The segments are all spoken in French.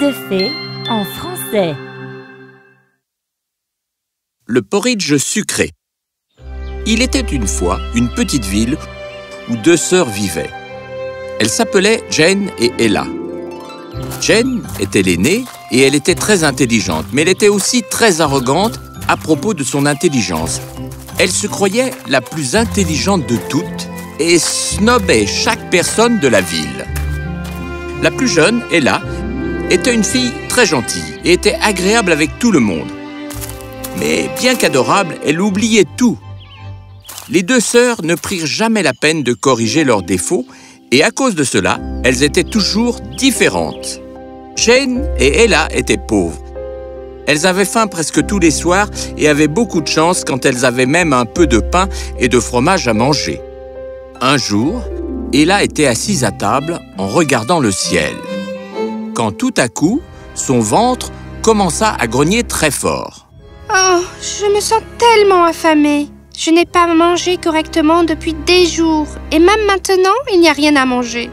De fées en français. Le porridge sucré. Il était une fois une petite ville où deux sœurs vivaient. Elles s'appelaient Jane et Ella. Jane était l'aînée et elle était très intelligente, mais elle était aussi très arrogante à propos de son intelligence. Elle se croyait la plus intelligente de toutes et snobait chaque personne de la ville. La plus jeune, Ella, était une fille très gentille et était agréable avec tout le monde. Mais bien qu'adorable, elle oubliait tout. Les deux sœurs ne prirent jamais la peine de corriger leurs défauts et à cause de cela, elles étaient toujours différentes. Jane et Ella étaient pauvres. Elles avaient faim presque tous les soirs et avaient beaucoup de chance quand elles avaient même un peu de pain et de fromage à manger. Un jour, Ella était assise à table en regardant le ciel. Quand tout à coup, son ventre commença à grogner très fort. Oh, je me sens tellement affamée. Je n'ai pas mangé correctement depuis des jours. Et même maintenant, il n'y a rien à manger.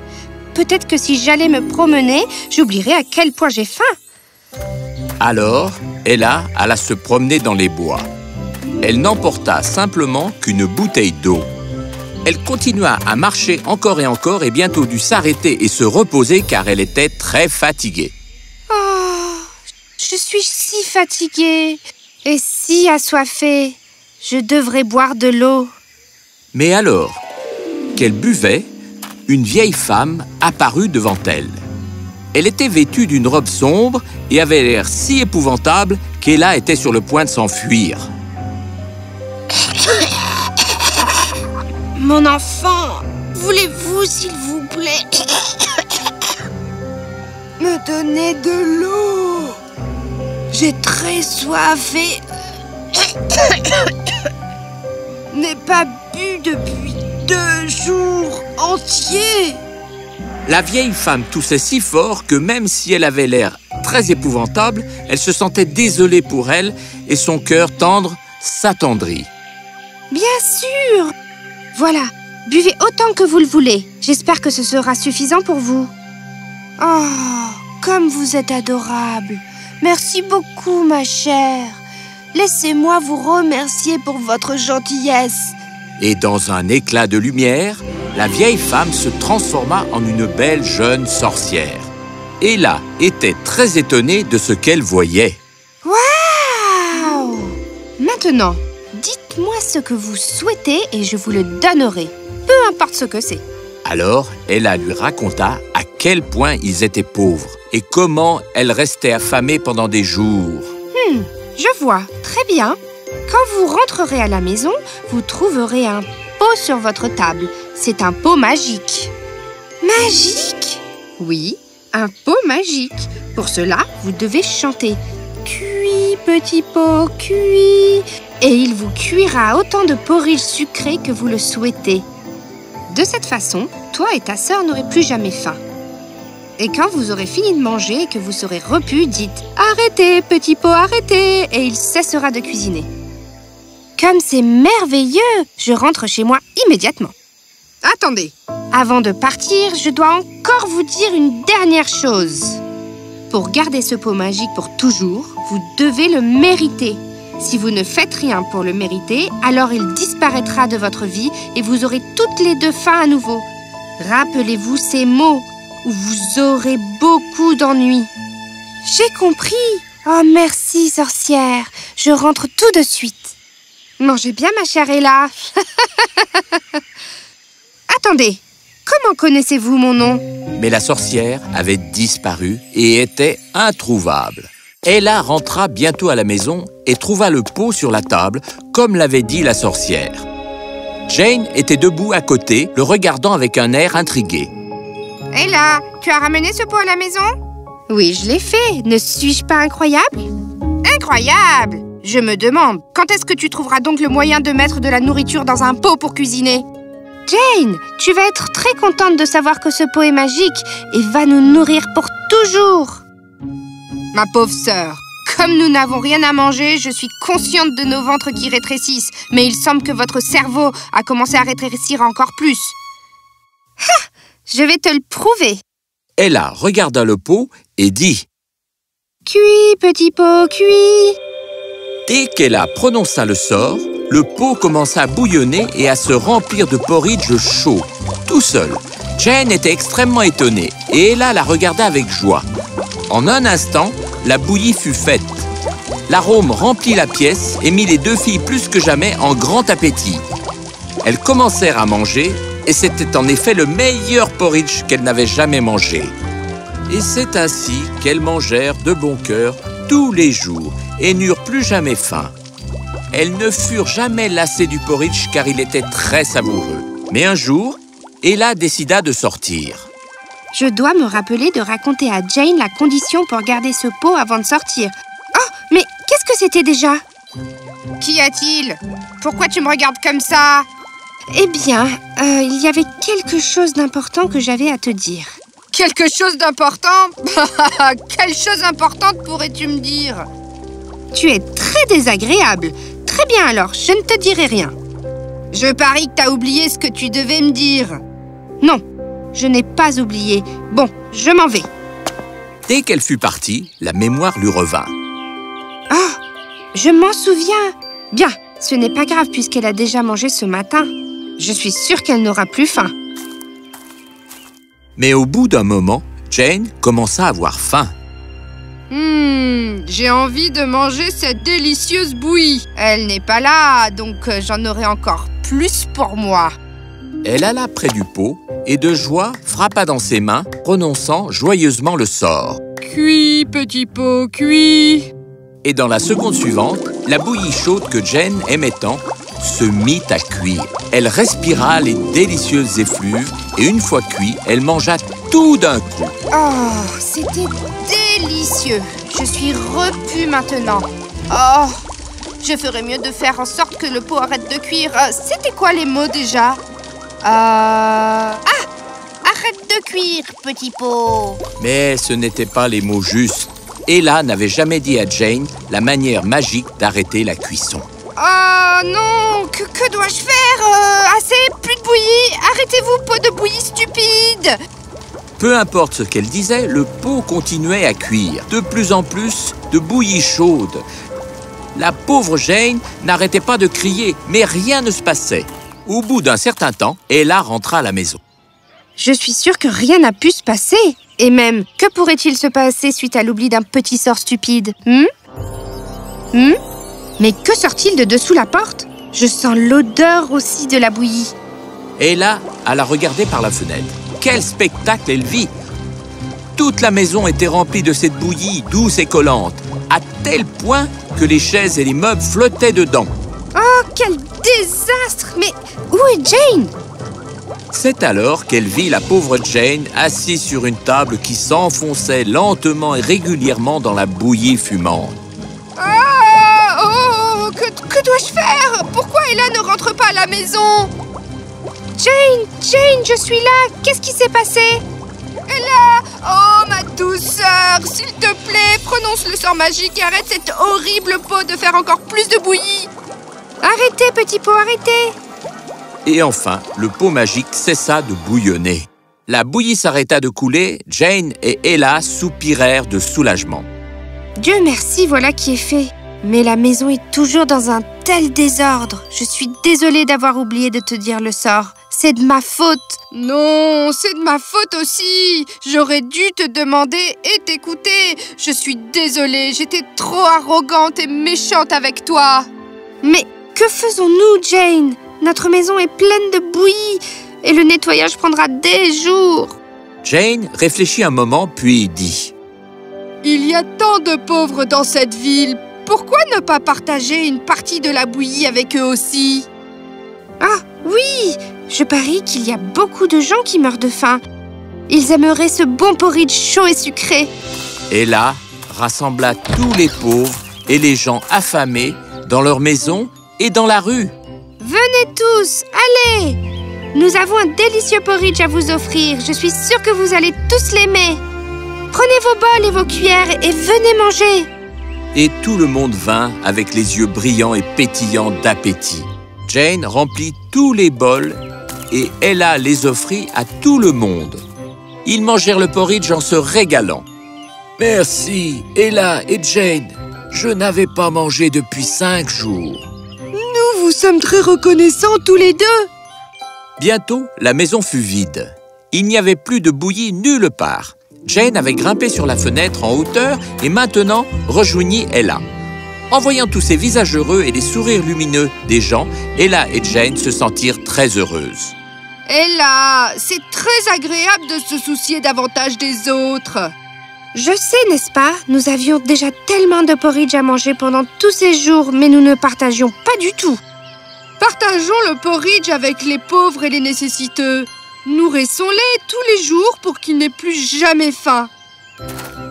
Peut-être que si j'allais me promener, j'oublierais à quel point j'ai faim. Alors, Ella alla se promener dans les bois. Elle n'emporta simplement qu'une bouteille d'eau. Elle continua à marcher encore et encore et bientôt dut s'arrêter et se reposer car elle était très fatiguée. Oh, je suis si fatiguée et si assoiffée. Je devrais boire de l'eau. Mais alors qu'elle buvait, une vieille femme apparut devant elle. Elle était vêtue d'une robe sombre et avait l'air si épouvantable qu'Ella était sur le point de s'enfuir. Mon enfant, voulez-vous, s'il vous plaît, me donner de l'eau? J'ai très soif et n'ai pas bu depuis deux jours entiers. La vieille femme toussait si fort que même si elle avait l'air très épouvantable, elle se sentait désolée pour elle et son cœur tendre s'attendrit. Bien sûr Voilà, buvez autant que vous le voulez. J'espère que ce sera suffisant pour vous. Oh, comme vous êtes adorable. Merci beaucoup, ma chère. Laissez-moi vous remercier pour votre gentillesse. Et dans un éclat de lumière, la vieille femme se transforma en une belle jeune sorcière. Ella était très étonnée de ce qu'elle voyait. Waouh Maintenant, dites-moi ce que vous souhaitez et je vous le donnerai. Peu importe ce que c'est. Alors, Ella lui raconta à quel point ils étaient pauvres et comment elle restait affamée pendant des jours. Hmm, je vois. Très bien. Quand vous rentrerez à la maison, vous trouverez un pot sur votre table. C'est un pot magique. Magique? Oui, un pot magique. Pour cela, vous devez chanter Cuit, petit pot, cuit Et il vous cuira autant de porridge sucré que vous le souhaitez. De cette façon, toi et ta sœur n'aurez plus jamais faim. Et quand vous aurez fini de manger et que vous serez repu, dites Arrêtez, petit pot, arrêtez Et il cessera de cuisiner. Comme c'est merveilleux Je rentre chez moi immédiatement. Attendez Avant de partir, je dois encore vous dire une dernière chose. Pour garder ce pot magique pour toujours, vous devez le mériter. Si vous ne faites rien pour le mériter, alors il disparaîtra de votre vie et vous aurez toutes les deux faim à nouveau. Rappelez-vous ces mots ou vous aurez beaucoup d'ennuis. J'ai compris. Oh, merci, sorcière. Je rentre tout de suite. Mangez bien, ma chère Ella. Attendez, comment connaissez-vous mon nom? Mais la sorcière avait disparu et était introuvable. Ella rentra bientôt à la maison et trouva le pot sur la table, comme l'avait dit la sorcière. Jane était debout à côté, le regardant avec un air intrigué. Ella, tu as ramené ce pot à la maison? Oui, je l'ai fait. Ne suis-je pas incroyable? Incroyable Je me demande, quand est-ce que tu trouveras donc le moyen de mettre de la nourriture dans un pot pour cuisiner? Jane, tu vas être très contente de savoir que ce pot est magique et va nous nourrir pour toujours. Ma pauvre sœur, comme nous n'avons rien à manger, je suis consciente de nos ventres qui rétrécissent, mais il semble que votre cerveau a commencé à rétrécir encore plus. Ha Je vais te le prouver. Ella regarda le pot et dit Cuit, petit pot, cuit Dès qu'Ella prononça le sort, le pot commença à bouillonner et à se remplir de porridge chaud, tout seul. Jane était extrêmement étonnée et Ella la regarda avec joie. En un instant, la bouillie fut faite. L'arôme remplit la pièce et mit les deux filles plus que jamais en grand appétit. Elles commencèrent à manger et c'était en effet le meilleur porridge qu'elles n'avaient jamais mangé. Et c'est ainsi qu'elles mangèrent de bon cœur tous les jours et n'eurent plus jamais faim. Elles ne furent jamais lassées du porridge car il était très savoureux. Mais un jour, Ella décida de sortir. Je dois me rappeler de raconter à Jane la condition pour garder ce pot avant de sortir. Oh, mais qu'est-ce que c'était déjà? Qu'y a-t-il? Pourquoi tu me regardes comme ça? Eh bien, euh, il y avait quelque chose d'important que j'avais à te dire. Quelque chose d'important? Quelle chose importante pourrais-tu me dire? Tu es très désagréable. Très bien alors, je ne te dirai rien. Je parie que t'as oublié ce que tu devais me dire. Non, je n'ai pas oublié. Bon, je m'en vais. Dès qu'elle fut partie, la mémoire lui revint. Ah, je m'en souviens. Bien, ce n'est pas grave puisqu'elle a déjà mangé ce matin. Je suis sûre qu'elle n'aura plus faim. Mais au bout d'un moment, Jane commença à avoir faim. Hum, j'ai envie de manger cette délicieuse bouillie. Elle n'est pas là, donc euh, j'en aurai encore plus pour moi. Elle alla près du pot et de joie frappa dans ses mains, prononçant joyeusement le sort. Cuit, petit pot, cuit. Et dans la seconde suivante, la bouillie chaude que Jane aimait tant se mit à cuire. Elle respira les délicieuses effluves et une fois cuit, elle mangea tout d'un coup. Oh, c'était délicieux. Je suis repue maintenant. Oh, je ferais mieux de faire en sorte que le pot arrête de cuire. Euh, C'était quoi les mots déjà? Ah Arrête de cuire, petit pot. Mais ce n'étaient pas les mots justes. Ella n'avait jamais dit à Jane la manière magique d'arrêter la cuisson. Oh non Que, que dois-je faire Euh, Assez Plus de bouillie Arrêtez-vous, pot de bouillie stupide Peu importe ce qu'elle disait, le pot continuait à cuire, de plus en plus de bouillie chaude. La pauvre Jane n'arrêtait pas de crier, mais rien ne se passait. Au bout d'un certain temps, Ella rentra à la maison. Je suis sûre que rien n'a pu se passer. Et même, que pourrait-il se passer suite à l'oubli d'un petit sort stupide Hmm? Hmm? Mais que sort-il de dessous la porte? Je sens l'odeur aussi de la bouillie. Ella alla regarder par la fenêtre. Quel spectacle elle vit Toute la maison était remplie de cette bouillie douce et collante, à tel point que les chaises et les meubles flottaient dedans. Oh, quel désastre. Mais où est Jane? C'est alors qu'elle vit la pauvre Jane assise sur une table qui s'enfonçait lentement et régulièrement dans la bouillie fumante. Ah Oh Que, que dois-je faire? Pourquoi Ella ne rentre pas à la maison? Jane Jane, je suis là. Qu'est-ce qui s'est passé? Ella Oh, ma douceur S'il te plaît, prononce le sort magique et arrête cette horrible peau de faire encore plus de bouillie Arrêtez, petit pot, arrêtez Et enfin, le pot magique cessa de bouillonner. La bouillie s'arrêta de couler, Jane et Ella soupirèrent de soulagement. Dieu merci, voilà qui est fait. Mais la maison est toujours dans un tel désordre. Je suis désolée d'avoir oublié de te dire le sort. C'est de ma faute. Non, c'est de ma faute aussi. J'aurais dû te demander et t'écouter. Je suis désolée, j'étais trop arrogante et méchante avec toi. Mais que faisons-nous, Jane? Notre maison est pleine de bouillie et le nettoyage prendra des jours. Jane réfléchit un moment puis dit Il y a tant de pauvres dans cette ville. Pourquoi ne pas partager une partie de la bouillie avec eux aussi? Ah, oui Je parie qu'il y a beaucoup de gens qui meurent de faim. Ils aimeraient ce bon porridge chaud et sucré. Ella rassembla tous les pauvres et les gens affamés dans leur maison et dans la rue. Venez tous, allez Nous avons un délicieux porridge à vous offrir. Je suis sûre que vous allez tous l'aimer. Prenez vos bols et vos cuillères et venez manger. Et tout le monde vint avec les yeux brillants et pétillants d'appétit. Jane remplit tous les bols et Ella les offrit à tout le monde. Ils mangèrent le porridge en se régalant. Merci, Ella et Jane. Je n'avais pas mangé depuis cinq jours. Nous vous sommes très reconnaissants tous les deux. Bientôt, la maison fut vide. Il n'y avait plus de bouillie nulle part. Jane avait grimpé sur la fenêtre en hauteur et maintenant rejoignit Ella. En voyant tous ces visages heureux et les sourires lumineux des gens, Ella et Jane se sentirent très heureuses. Ella, c'est très agréable de se soucier davantage des autres. Je sais, n'est-ce pas Nous avions déjà tellement de porridge à manger pendant tous ces jours, mais nous ne partagions pas du tout. Partageons le porridge avec les pauvres et les nécessiteux. Nourrissons-les tous les jours pour qu'ils n'aient plus jamais faim.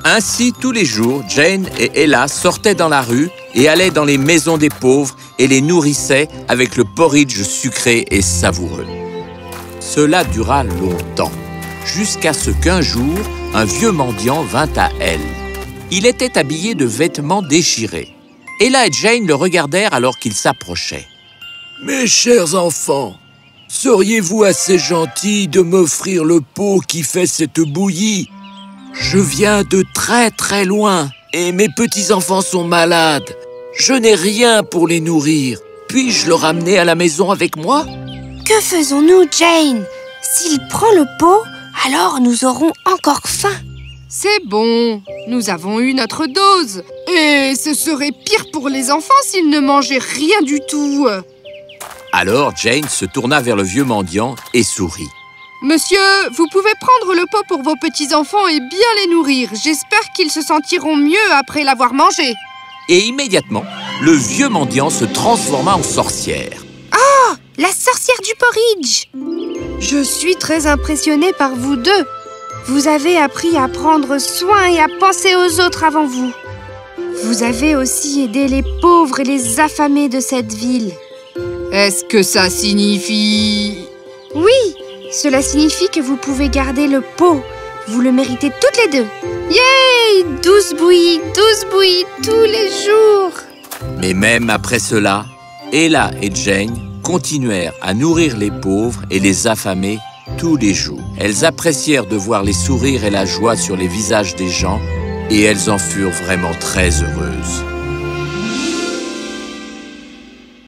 Ainsi, tous les jours, Jane et Ella sortaient dans la rue et allaient dans les maisons des pauvres et les nourrissaient avec le porridge sucré et savoureux. Cela dura longtemps, jusqu'à ce qu'un jour, un vieux mendiant vint à elle. Il était habillé de vêtements déchirés. Ella et Jane le regardèrent alors qu'il s'approchait. Mes chers enfants, seriez-vous assez gentils de m'offrir le pot qui fait cette bouillie? Je viens de très très loin et mes petits-enfants sont malades. Je n'ai rien pour les nourrir. Puis-je le ramener à la maison avec moi? Que faisons-nous, Jane? S'il prend le pot, alors nous aurons encore faim. C'est bon, nous avons eu notre dose. Et ce serait pire pour les enfants s'ils ne mangeaient rien du tout. Alors Jane se tourna vers le vieux mendiant et sourit. Monsieur, vous pouvez prendre le pot pour vos petits-enfants et bien les nourrir. J'espère qu'ils se sentiront mieux après l'avoir mangé. Et immédiatement, le vieux mendiant se transforma en sorcière. Oh La sorcière du porridge Je suis très impressionnée par vous deux. Vous avez appris à prendre soin et à penser aux autres avant vous. Vous avez aussi aidé les pauvres et les affamés de cette ville. Est-ce que ça signifie... Oui, cela signifie que vous pouvez garder le pot. Vous le méritez toutes les deux. Yay Douze bouillies, douze bouillies tous les jours Mais même après cela, Ella et Jane continuèrent à nourrir les pauvres et les affamés tous les jours. Elles apprécièrent de voir les sourires et la joie sur les visages des gens et elles en furent vraiment très heureuses.